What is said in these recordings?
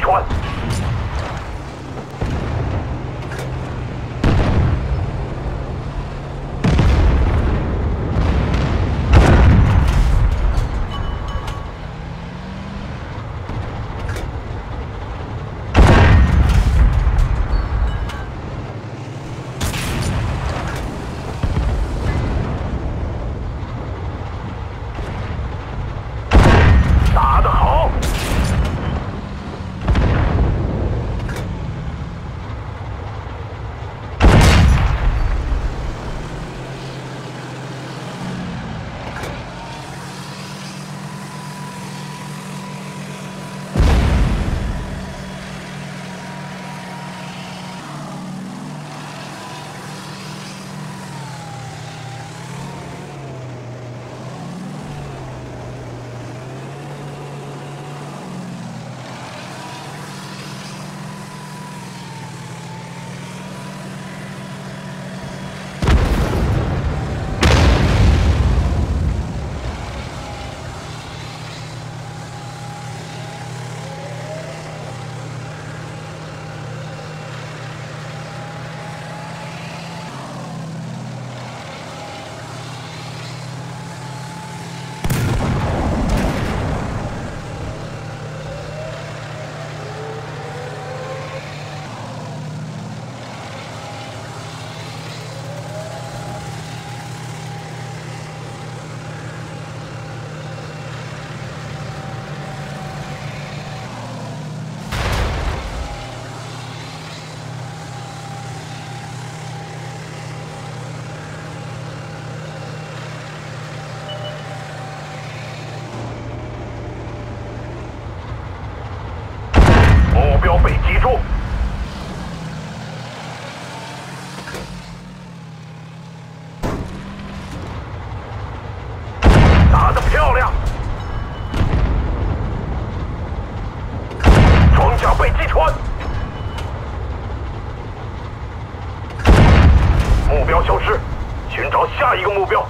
标未漂亮！装甲被击穿，目标消失，寻找下一个目标。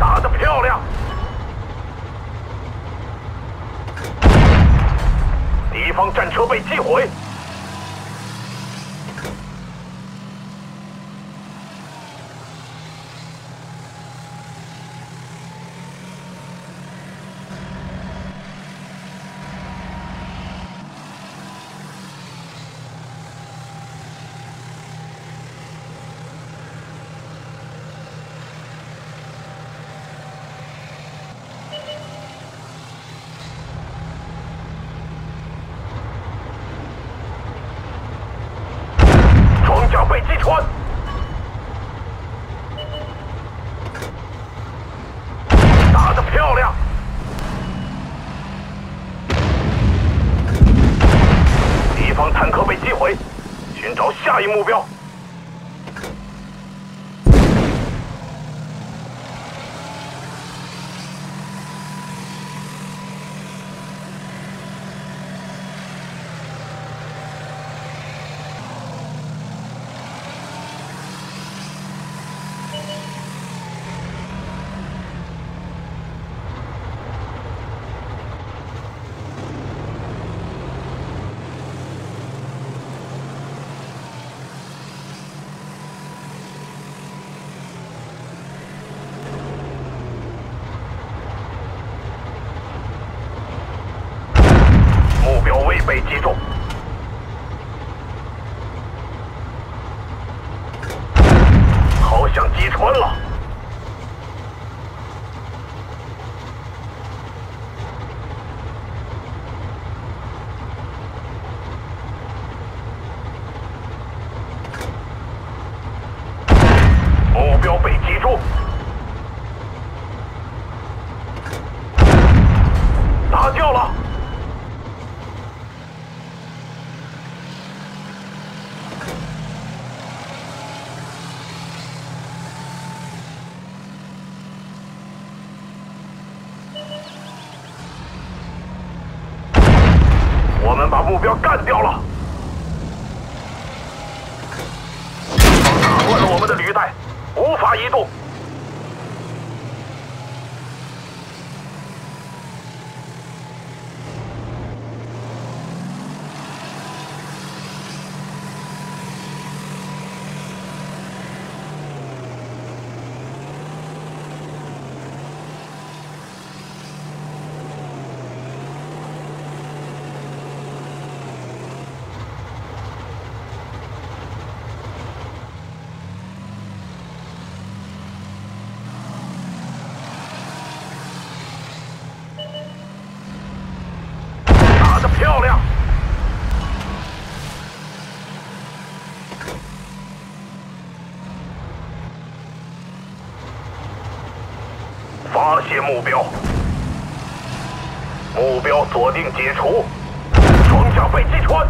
打得漂亮！敌方战车被击。被击穿，打得漂亮！敌方坦克被击毁，寻找下一目标。目标未被击中。好像击穿了。目标被击中。打掉了。我们把目标干掉了。打乱了我们的履带，无法移动。漂亮！发现目标，目标锁定解除，装甲被击穿，